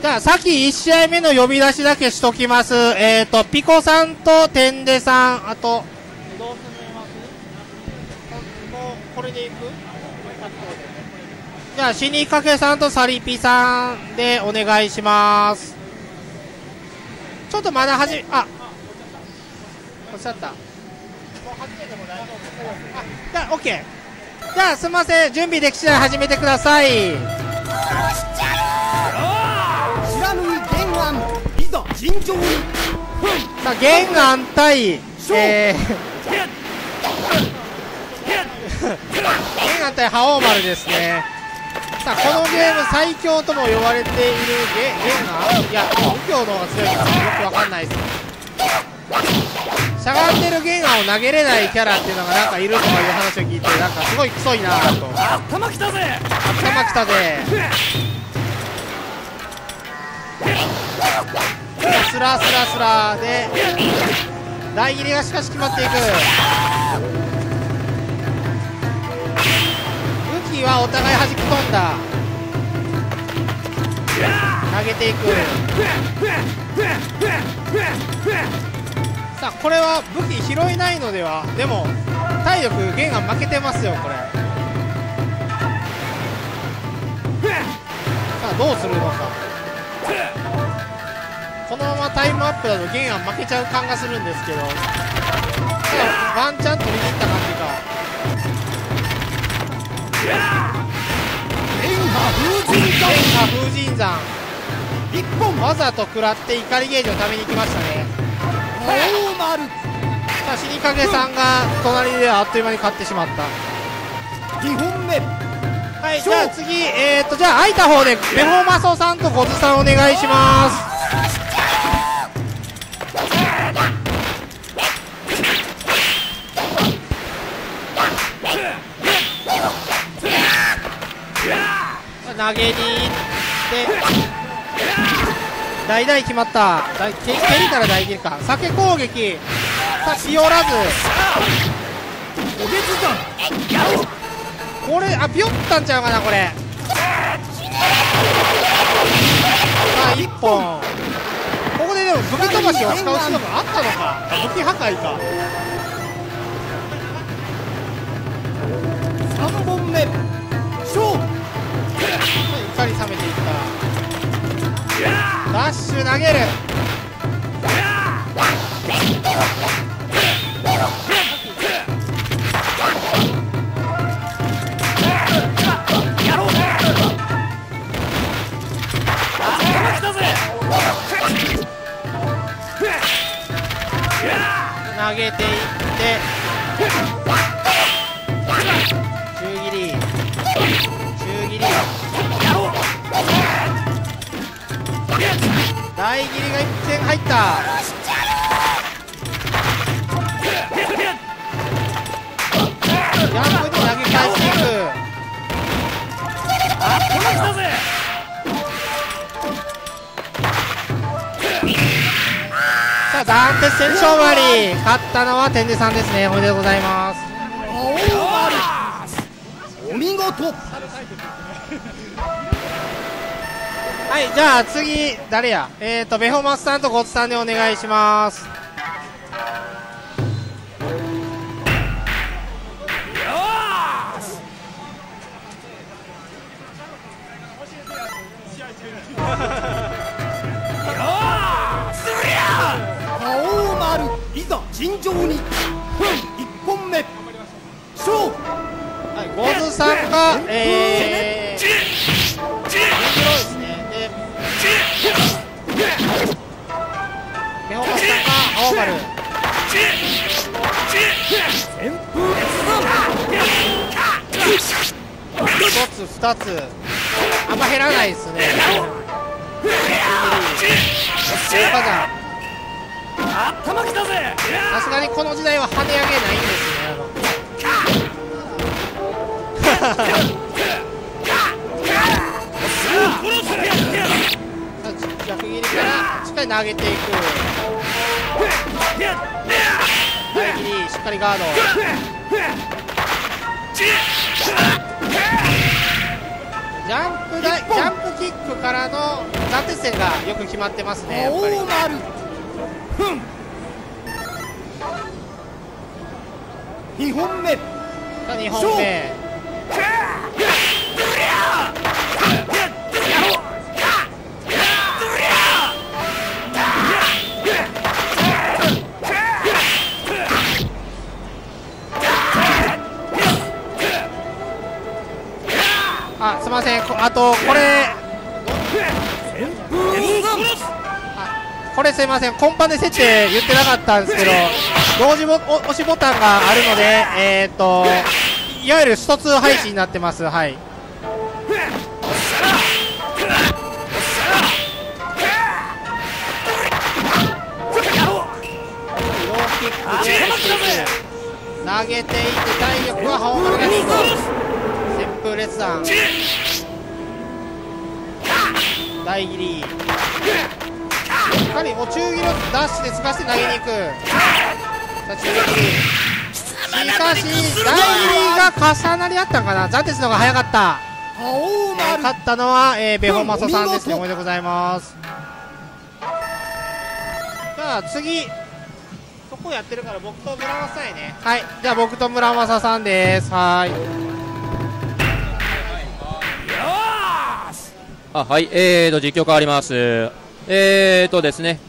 じゃあ、さっき1試合目の呼び出しだけしときます。えっ、ー、と、ピコさんとテンデさん、あと、どう進めますもう、これでいく？じゃあ、死にかけさんとサリピさんでお願いします。ちょっとまだはじ、あ、おっしゃった。もう始めても大丈夫あ、じゃあ、OK。じゃあ、すみません。準備でき次第始めてください。さあ玄安対えー、玄安対覇王丸ですね。さあこのゲーム最強とも呼ばれているゲ玄安いや右京の方が強いかよくわかんないです。しゃがんでる玄安を投げれないキャラっていうのがなんかいるとかいう話を聞いてなんかすごいクソいなと。頭きたぜ。頭きたぜスラスラスラで大切りがしかし決まっていく。武器はお互い弾き込んだ。投げていく。さあこれは武器拾えないのではでも体力弦が負けてますよこれ。さあどうするのか。このままタイムアップだとゲンアン負けちゃう感がするんですけどワンチャン取りに行った感じか天下風神山。天下風神山。一本わざと食らって怒りゲージをために行きましたね。大丸さあ死にかけさんが隣であっという間に勝ってしまった。2本目。はいじゃあ次えー、っとじゃあ空いた方でベホマソさんと小津さんお願いします投げに行って大々決まった。蹴りから大切りか。酒攻撃。さあしおらず。これあピヨったんちゃうかなこれ。さあ1本。ここででも武器飛ばしを使う手段があったのか。武器破壊か。3本目。勝負っかり冷めていった。ダッシュ投げる。投げていって。大切りが1点入った。逆に投げ返していく。あっこの来たぜさあダンテ戦勝負り。勝ったのは天でさんですね。おめでとうございます。お見事。はいじゃあ次誰や？えっ、ー、とベホマスさんとゴツさんでお願いします。尋常に。1本目。勝負はいゴズさんがえー、スタか青丸。旋風一つ二つ。あんま減らないですね。火山頭きたぜ。さすがにこの時代は跳ね上げないんですね 逆切りからしっかり投げていく大切りしっかりガード。ジャンプだジャンプキックからの暫定戦がよく決まってますねやっぱり。2本目。さあ2本目ません。あとこれ。これすいません。コンパネ設定言ってなかったんですけど同時押しボタンがあるのでえっ、といわゆる一つ配信になってます。はい。投げていって体力はハオマルです風列弾大切り。しっかりお中切りをダッシュで透かして投げに行く。さあ中切り。しかし大切りが重なり合ったんかな。ザテスの方が早かった。勝ったのは、えー、ベホマソさんですね。おめでとうございます。じゃあ次。そこやってるから僕と村正さんやね。はい。じゃあ僕と村正さんです。はいあはい、えーと、実況変わります。えーとですね。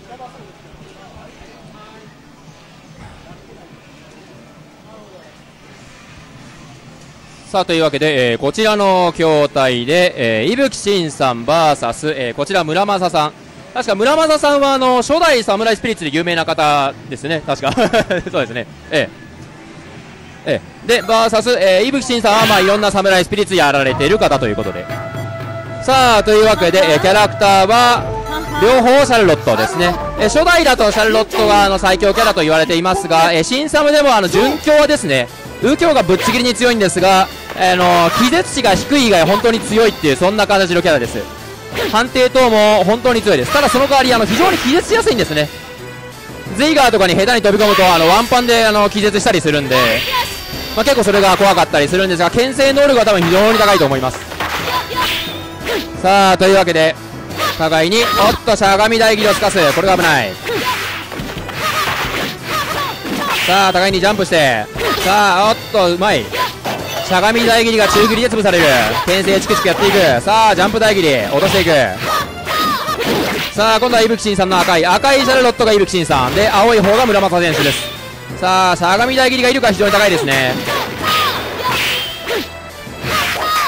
さあ、というわけで、えー、こちらの筐体で、えー、伊吹慎さん VS、えー、こちら村正さん。確か村正さんは、あの、初代サムライスピリッツで有名な方ですね。確か。そうですね。ええ。ええ。で、VS、えー、伊吹慎さんは、まあ、いろんなサムライスピリッツやられている方ということで。さあというわけで、えキャラクターは両方シャルロットですね、え初代だとシャルロットがあの最強キャラと言われていますが、え新サムでもあの準強ですね。右京がぶっちぎりに強いんですが、あの気絶値が低い以外本当に強いっていうそんな形のキャラです。判定等も本当に強いです。ただその代わりあの非常に気絶しやすいんですね。ゼイガーとかに下手に飛び込むとあのワンパンであの気絶したりするんで、まあ、結構それが怖かったりするんですが牽制能力は多分非常に高いと思いますさあというわけで互いにおっとしゃがみ台切りをすかす。これが危ない。さあ互いにジャンプして。さあおっとうまい。しゃがみ台切りが中切りで潰される。牽制チクチクやっていく。さあジャンプ台切り落としていく。さあ今度は伊吹慎さんの赤い。赤いシャルロットが伊吹慎さん。で青い方が村正選手です。さあしゃがみ台切りがいるか非常に高いですね。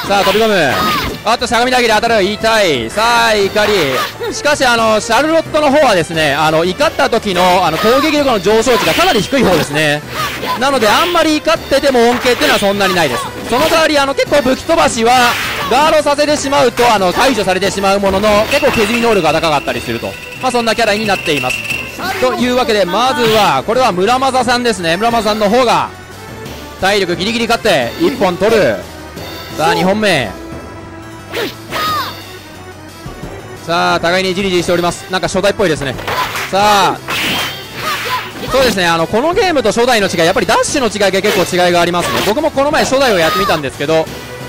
さあ飛び込む。あとしゃがみ投げで当たる痛い。さあ怒り。しかしあのシャルロットの方はですねあの怒った時のあの攻撃力の上昇値がかなり低い方ですね。なのであんまり怒ってても恩恵っていうのはそんなにないです。その代わりあの結構武器飛ばしはガードさせてしまうとあの解除されてしまうものの結構削り能力が高かったりすると。まあそんなキャラになっています。というわけでまずはこれは村正さんですね。村正さんの方が体力ギリギリ勝って1本取る。さあ2本目。さあ互いにじりじりしております。なんか初代っぽいですね。さあそうですね。あのこのゲームと初代の違いやっぱりダッシュの違いが結構違いがありますね。僕もこの前初代をやってみたんですけど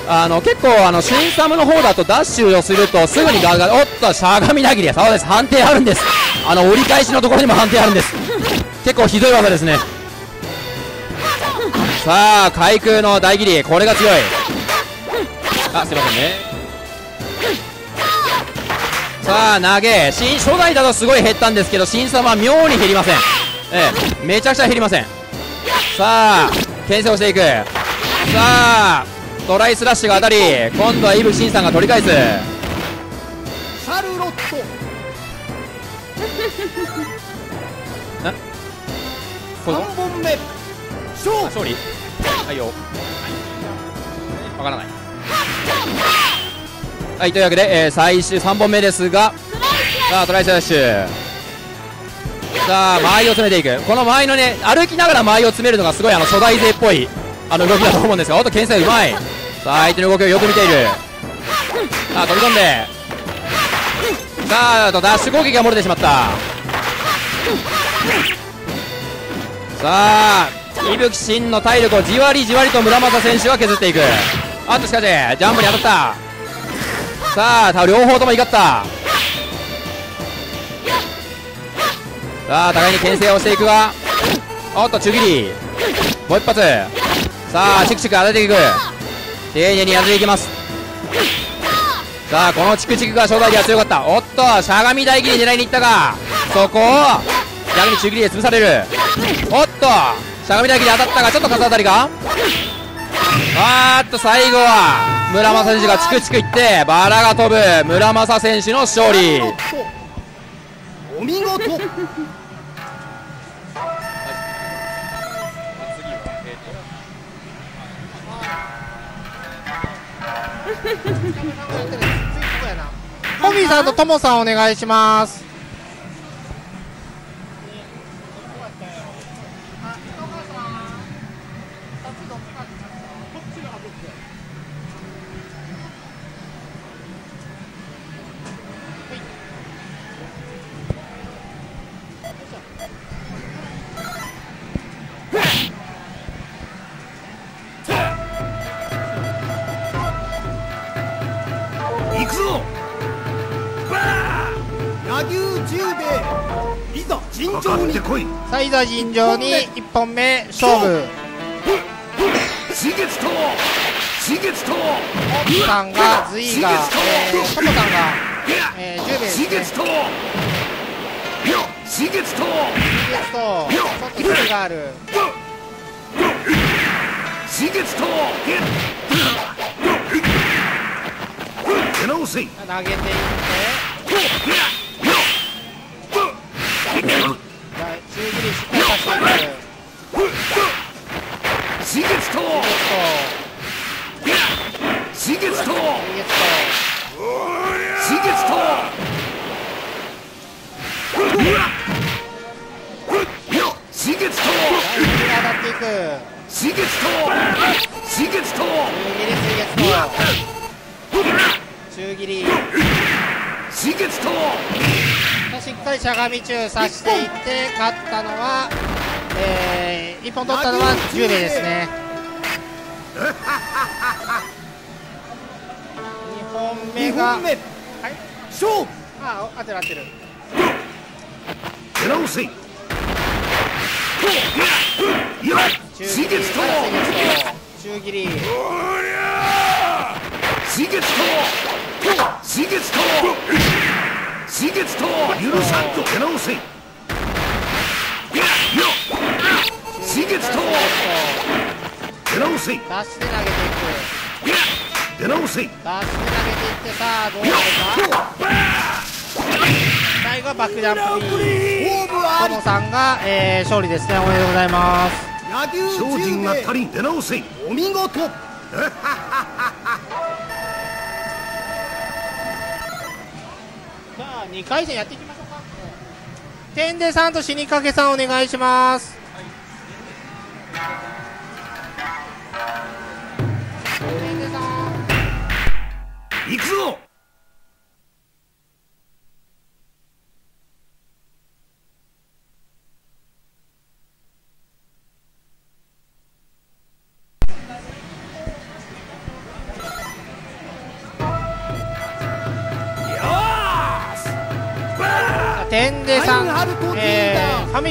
あの結構あの新サムの方だとダッシュをするとすぐにガーガーおっとしゃがみなぎりそうです。判定あるんです。あの折り返しのところにも判定あるんです。結構ひどい技ですね。さあ海空の大切りこれが強い。あすいませんね。さあ投げ。新初代だとすごい減ったんですけど新様は妙に減りません。ええめちゃくちゃ減りません。さあ牽制をしていく。さあトライスラッシュが当たり今度はイブシンさんが取り返す。シャルロット。3本目。勝勝利。はいよ。わからないはいというわけで、えー、最終3本目ですがさあトライスラッシュ。さあ間合いを詰めていく。この間合いのね歩きながら間合いを詰めるのがすごいあの初代勢っぽいあの動きだと思うんですがおっと牽制うまい。さあ相手の動きをよく見ている。さあ飛び込んで。さあとダッシュ攻撃が漏れてしまった。さあ伊吹真の体力をじわりじわりと村正選手は削っていく。あとしかしジャンプに当たった。さあ両方とも怒った。さあ互いに牽制をしていくがおっと中切り。もう一発。さあチクチク当てていく。丁寧にやっていきます。さあこのチクチクが正代では強かった。おっとしゃがみ大輝に狙いに行ったがそこを逆に中切りで潰される。おっとしゃがみ大輝で当たったがちょっと風当たりが。あーっと最後は村正選手がチクチクいってバラが飛ぶ。村正選手の勝利。お見事。コミーさんとトモさんお願いします尋常にさあい。ざ尋常に1本目勝負。刺激と刺激とオンさんがズイが、えー、トモさんが、えー、10名ですね。刺激とよ刺激とちょっと距離がある。刺激と出直せい投げていってはい中切りしっかりさせていく刺激とゲスト刺激とゲスト刺激とよ刺激とはい中切り当たっていく刺激と刺激と中切り水ゲスト中切り刺激としっかりしゃがみ中さしていって勝ったのは、えー、1本取ったのは10名ですね。2本目2が本目。勝。負あ合ってる合ってる。出直せ。中切り中切り。刺激と刺激と刺激と許さんと出直せ。いよ刺激と出直せ。出して投げていく出直せ。出して投げていってさあどうなるか最後はバックジャンプにトモさんが、えー、勝利ですねおめでとうございます野球精進が足り出直せ。お見事2回戦やっていきましょうか。天でさんと死にかけさんお願いします。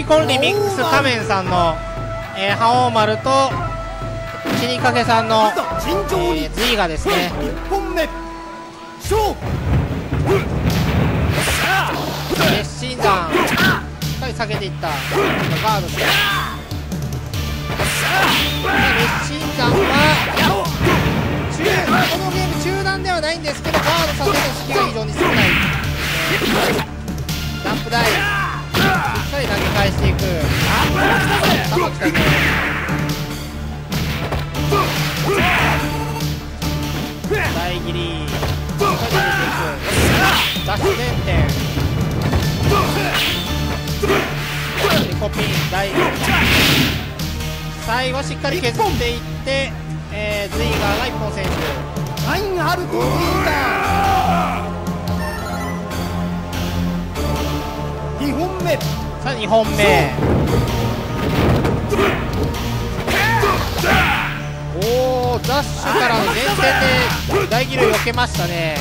ー、ファミコンリミックス仮面さんの、えー、覇王丸と死にかけさんの、いざ尋常にえー、ズイがですね。1本目勝負熱心弾。しっかり下げていった。ガードして。熱大切りしっかり投げてい。くダッシュ前転リコピン大最後しっかり削っていって、えー、ズイガーが一本選手ラインアルトリーダー2本目さあ2本目。おおザッシュからの前線で大ギル避けましたね。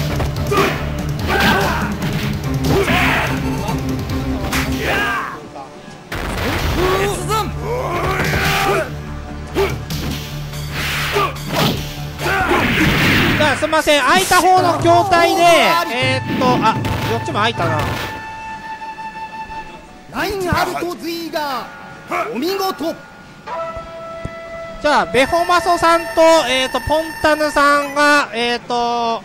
すみません。開いた方の筐体でえー、っとあどっちも開いたな。ラインアルト Z がお見事。じゃあベホマソさんと,、えー、とポンタヌさんが、えーと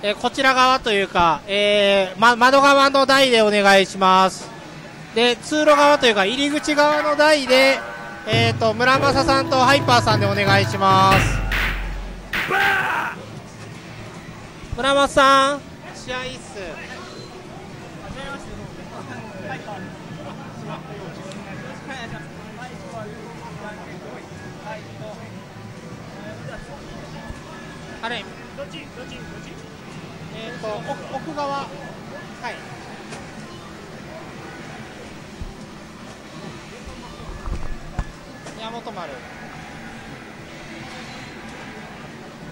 えー、こちら側というか、えーま、窓側の台でお願いします。で通路側というか入り口側の台で、えー、と村正さんとハイパーさんでお願いします。村正さん試合っすあれどっちどっちどっち？えっ、ー、と奥奥側。はい。宮本丸。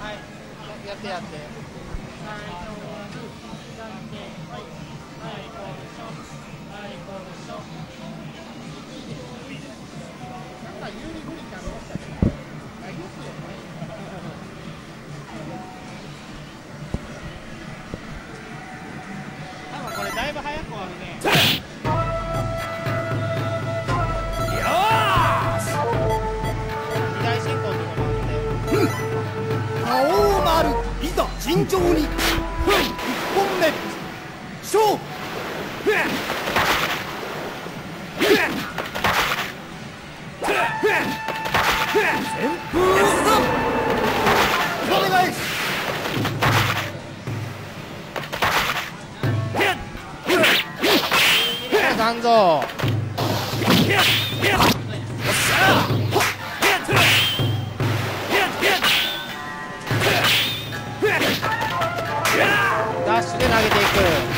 はい。やってやって。なんか有利いざ慎重に一本目勝負残像ダッシュ投げていく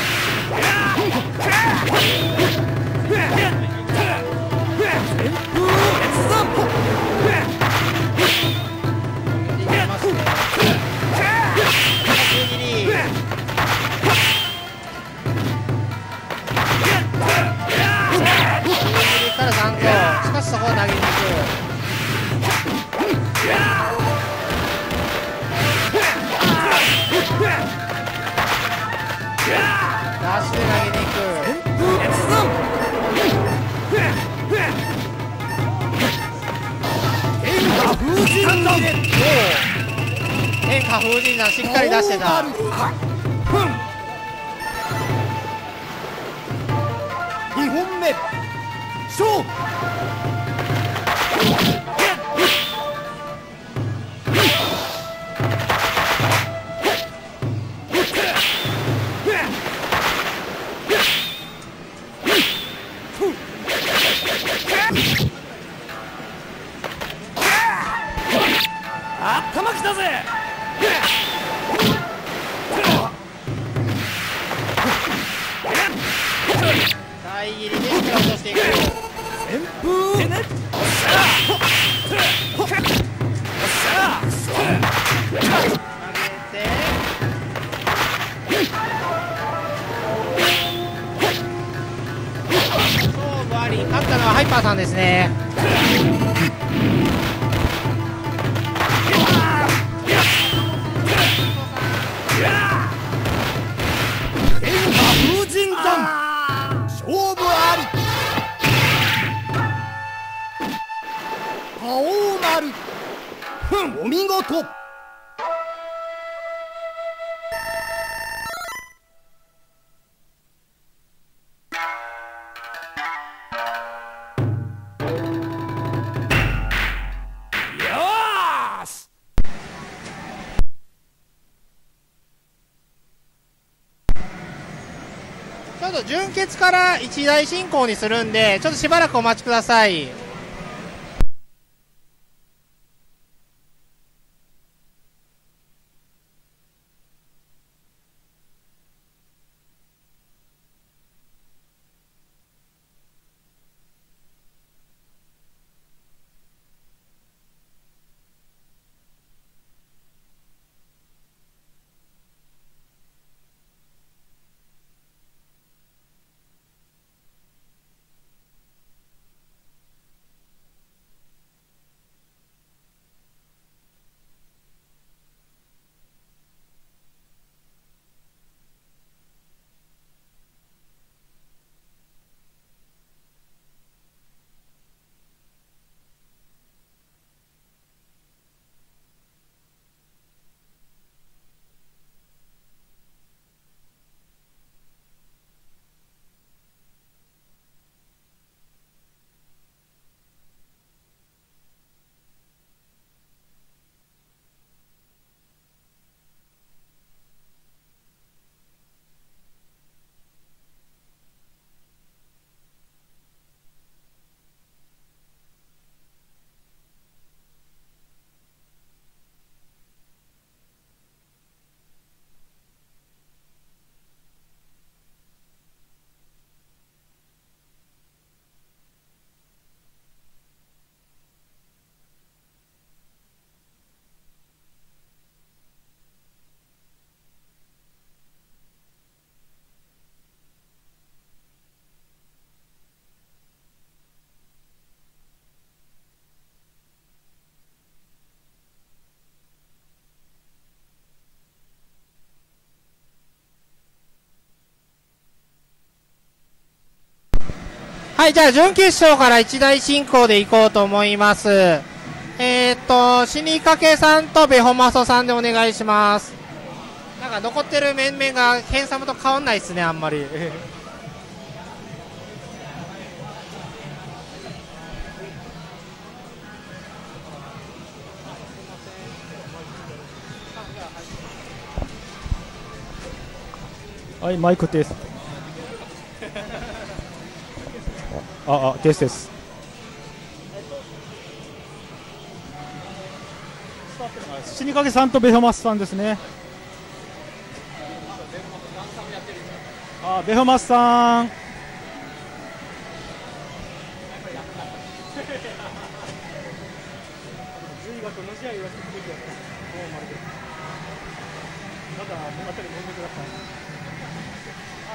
天下風神山しっかり出してた。2本目。勝負。ちょっと準決から一大進行にするんでちょっとしばらくお待ちください。はい、じゃあ準決勝から一大進行でいこうと思います。えー、っと、死にかけさんとベホマソさんでお願いします。なんか残ってる面々がヘンサムと変わんないですね、あんまり。はい、マイクテスト。あ、あ、テスです。死にかけさんとベホマスさんですね。あ、ベホマスさん。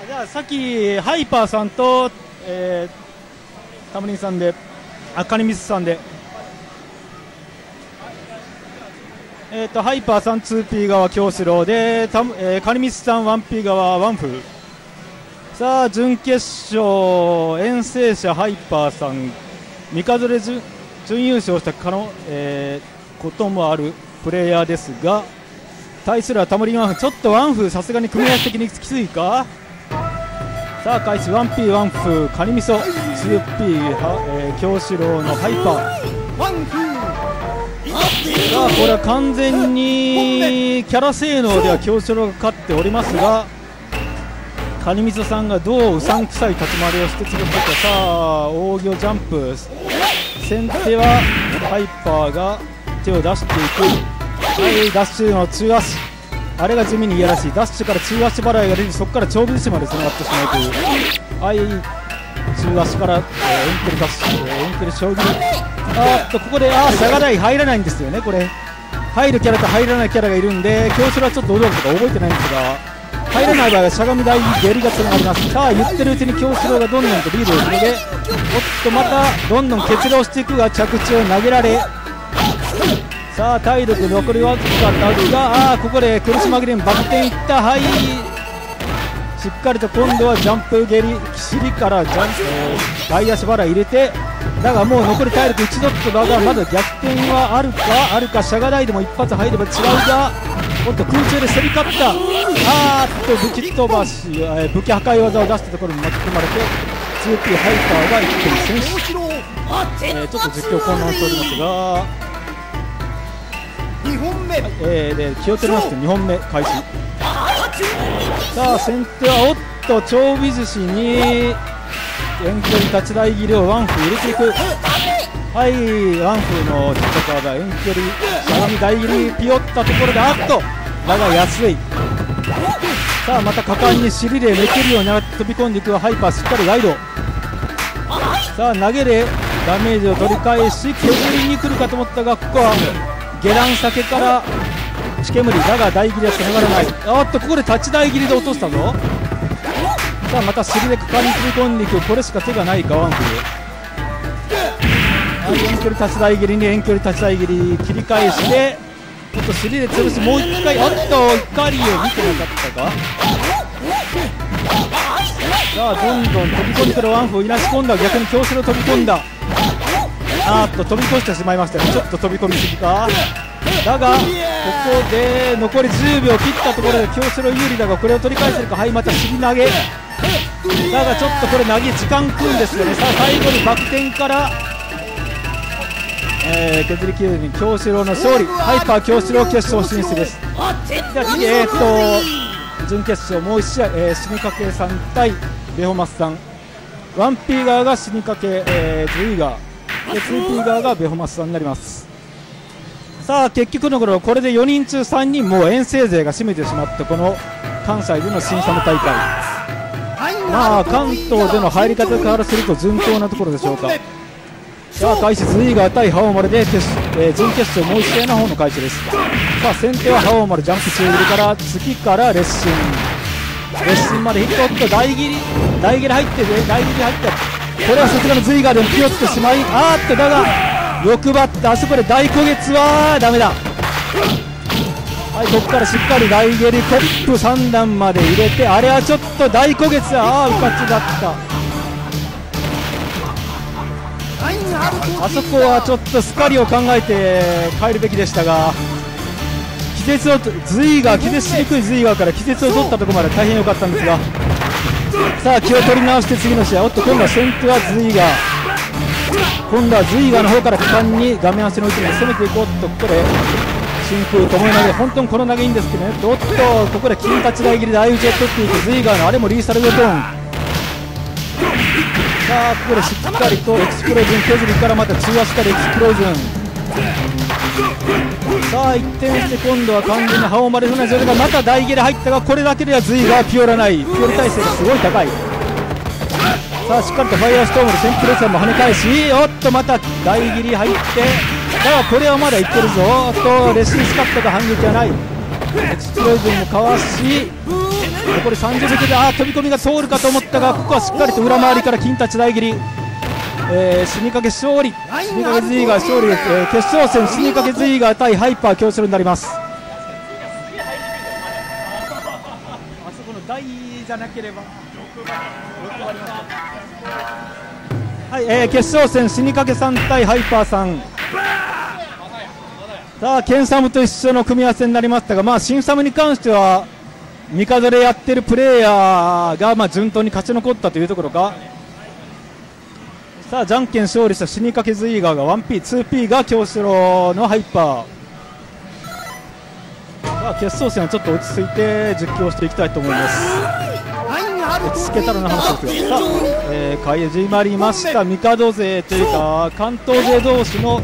じゃあさっきハイパーさんと、えー、タムリンさんであカニミスさんで。えー、とハイパーさん 2P 側京志郎でタム、えー、カニミスさん 1P 側ワンフさあ準決勝遠征者ハイパーさん三日で準準優勝した可能、えー、こともあるプレイヤーですが対するはタムリンワンフちょっとワンフさすがに組み合わせ的にきついか？さあ開始 1P ワンフカニミソ 2P は、えー、京志郎のハイパー。さあこれは完全にキャラ性能では京志郎が勝っておりますがカニミソさんがどううさんくさい立ち回りをしてくるのか。さあ大行ジャンプ。先手はハイパーが手を出していく。はいダッシュの中足あれが地味にいやらしい。ダッシュから中足払いが出てそこから長尾寿司までつながってしまうという。はい。中足から、えー、エンクルダッシュ、えー、エンクル将棋。あっとここであーしゃがない入らないんですよねこれ。入るキャラと入らないキャラがいるんで京志郎はちょっと驚くとか覚えてないんですが入らない場合はしゃがみ台下痢がつながります。さあ言ってるうちに京志郎がどんどんとリードを広げおっとまたどんどん結露していくが着地を投げられさあ体力残りわずかだがあーここで苦し紛れにバク転いった。はい。しっかりと今度はジャンプ蹴り尻からジャンプ、えー、外足払い入れてだがもう残り体力1ドットだがまだ逆転はあるかあるかしゃがないでも一発入れば違うがおっと空中で競り勝ったあーっと武器飛ばし、えー、武器破壊技を出したところに巻き込まれて 2P ハイパーが一気に先取、えー、ちょっと実況混乱しておりますが。2本目、えー、で気を取りますと2本目開始さあ先手はおっと長尾寿司に遠距離立ち台切りをワンフ入れていく。はいワンフの戦いが遠距離しゃがみ台切りピヨったところであっとだが安い。さあまた果敢に尻でめけるように飛び込んでいく。ハイパーしっかりガイド。さあ投げでダメージを取り返し削りに来るかと思ったがここは下段先から血煙だが大切りはつながらない。あっとここで立ち台切りで落としたぞ。さあまた尻で果敢に飛び込んでいく。これしか手がないかワンフル遠距離立ち台切りに遠距離立ち台切り切り返してちょっと尻で潰しもう一回おっと怒りを見てなかったか。さあどんどん飛び込んでくるワンフをいなし込んだ。逆に京志郎飛び込んだ。あっと飛び越してしまいましたね。ちょっと飛び込みすぎか。だがここで残り10秒切ったところで京志郎有利だがこれを取り返せるか。はいまた尻投げ。だがちょっとこれ投げ時間食うんですよね。さあ最後にバク転からえー、削り切るに京志郎の勝利。ハイパー京志郎決勝進出です。じゃあえー、っと準決勝もう1試合、えー、死にかけさん対ベホマスさん。1P 側が死にかけ、えー、ズイガー。で 2P 側がベホマスさんになります。さあ結局のところこれで4人中3人もう遠征勢が占めてしまったこの関西での新サム大会。まあ関東での入り方からすると順当なところでしょうか。さあ開始ズイガー対ハオマルで決、えー、準決勝もう1試合の方の開始です。さあ先手はハオマルジャンプ中入りから次からレッシン。レッシンまでヒットと大切り大切り入って大切り入ってこれはさすがのズイガーでもピヨッとしまいあーっとだが欲張ってあそこで大焦げつはダメだ。はいここからしっかり大蹴りトップ3段まで入れてあれはちょっと大焦げつああうかつだった。あそこはちょっとスカリを考えて変えるべきでしたが気絶をズイガー気絶しにくいズイガーから気絶を取ったところまで大変良かったんですが。さあ気を取り直して次の試合。おっと今度は先手はズイガー。今度はズイガーの方から果敢に画面足の内に攻めていこうとここで真空ともえ投げ本当にこの投げいいんですけどね。おっとここで金立ち台切りで相打ちを取っていくズイガーのあれもリーサルウェポンさあここでしっかりとエクスプロージョン削りからまた中足からエクスプロージョン。さあ1点して今度は完全にハオマレフな状態がまた大切れ入ったがこれだけではズイガーピオラない。ピオラ体勢がすごい高い。さあしっかりとファイヤーストームでセンプレッサーも跳ね返しおっとまた大切り入ってさあこれはまだいってるぞ。おっとレシースカットが反撃はない。エクスプロージョンもかわし残り30秒であ飛び込みが通るかと思ったがここはしっかりと裏回りから金立ち大切り。えー、死にかけ勝利。死にかけズイガー勝利。です、えー、決勝戦死にかけズイガー対ハイパー強勝になります。あそこの台じゃなければ。はい、えー、決勝戦死にかけさん対ハイパーさん。さあケンサムと一緒の組み合わせになりましたがまあ新サムに関しては味方でやってるプレーヤーがまあ順当に勝ち残ったというところか。さあじゃんけん勝利した死にかけズイーガーが 1P、2P が京志郎のハイパー。さあ決勝戦はちょっと落ち着いて実況していきたいと思います。落ち着けたらの話ですがさあ、えー、開始まりました帝勢というか関東勢同士の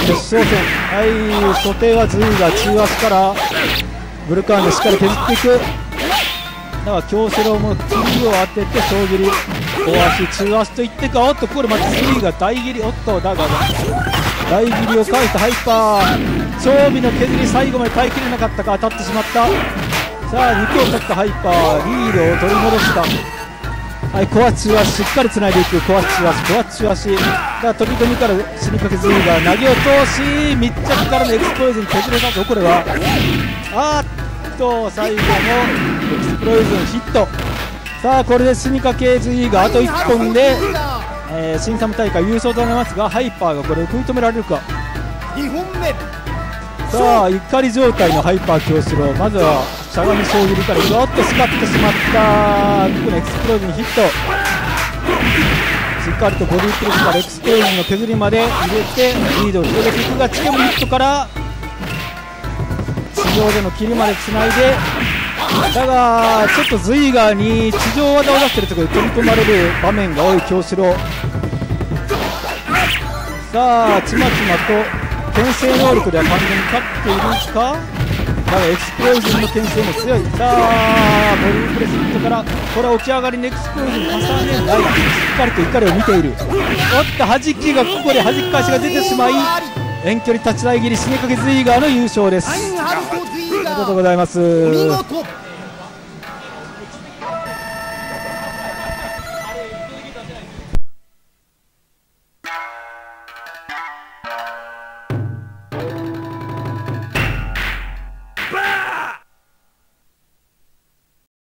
決勝戦。はい初手はズイが中足からブルカーンでしっかり削っていく。だから京志郎も切りを当てて小切り大足中足といってかおっとこれまたズイが大切り。おっとだが大切りを返したハイパー長尾の削り最後まで耐えきれなかったか当たってしまった。さあ肉を取ったハイパーリードを取り戻した。はいコア中足しっかりつないでいく。コア中足コア中足が飛び込みから死にかけズイが投げを通し密着からのエクスプロイズに削れたぞこれは。あーっと最後のエクスプロイズンヒット。さあこれで死にかけズイがあと1本で、えー、新サム大会優勝となりますがハイパーがこれを食い止められるか。2本目。さあ怒り状態のハイパー京志郎まずはしゃがみ将棋からぐわっと使ってしまったこのエクスプローズンヒット。しっかりとボディープレスからエクスプローズンの削りまで入れてリードを広げていくがチケムヒットから地上での切りまでつないでだがちょっとズイガーに地上技を出してるところで飛び込まれる場面が多い京志郎さあちまちまと牽制能力では完全に勝っているか？だがエクスプロージョンの牽制も強い。さあボディプレスヒットからこれは起き上がりのエクスプロージョン重ねないしっかりと怒りを見ている。おっと弾きがここで弾き返しが出てしまい遠距離立ち台切り締めかけズイガーの優勝です。ありがとうございます